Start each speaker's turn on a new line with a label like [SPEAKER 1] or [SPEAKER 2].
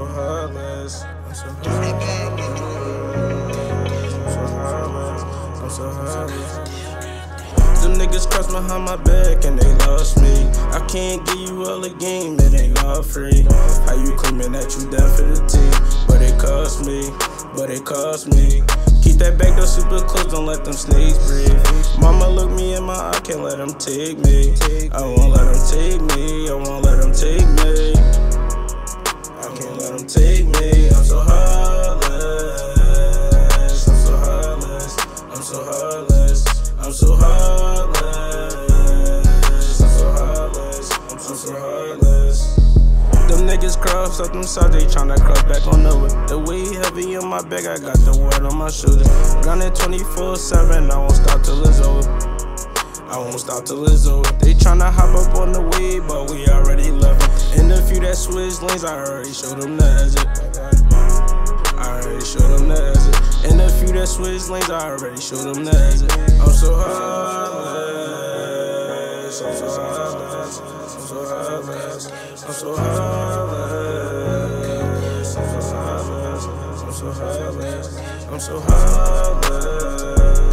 [SPEAKER 1] heartless. I'm so heartless. I'm so heartless. I'm so heartless. Them niggas crossed behind my back and they lost me. I can't give you all the game, it ain't all free. How you claiming that you down for the team? But it cost me, but it cost me. Keep that back door super close, don't let them snakes breathe. Mama look me in my eye, can't let them take me. I won't let them take me, I won't let them take me. I'm so heartless. I'm so heartless, I'm so heartless. Them niggas cross up them sides, they tryna cross back on the whip. The weight heavy on my back, I got the word on my shoulder. Gunning 24 7, I won't stop till it's over. I won't stop till it's over. They tryna hop up on the wave, but we already love it. And the few that switch lanes, I already showed them the exit. Switch lanes, I already showed them. I'm so heartless. I'm so heartless. I'm so heartless. I'm so heartless. I'm so heartless. I'm so heartless. I'm so heartless.